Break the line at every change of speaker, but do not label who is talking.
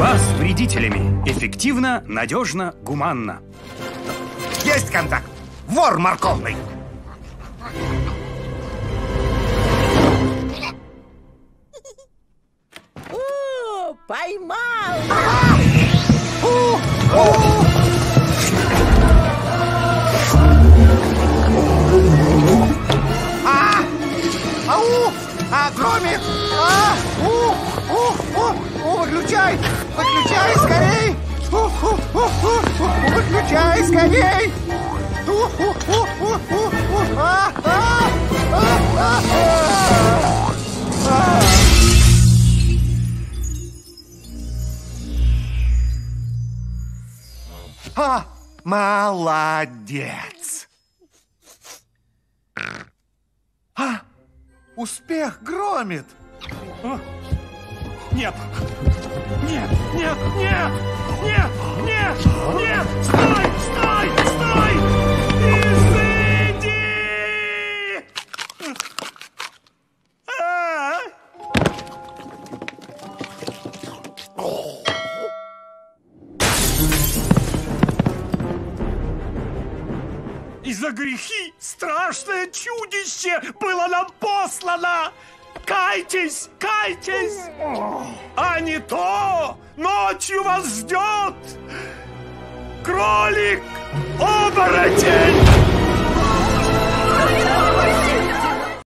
Борьба с вредителями. Эффективно, надежно, гуманно.
Есть контакт! Вор морковный!
О, поймал!
А! Ау! А, громит! А! У! У! У! Выключай! Выключай скорей! Выключай скорей! А! А! А! А! А! А! Молодец! А! Успех громит!
Нет! Нет! Нет! Нет! Нет! Нет! Нет! Стой! Стой! Стой! Изыди! И за грехи страшное чудище было нам послано! Кайтесь, кайтесь! А не то ночью вас ждет кролик-оборотень!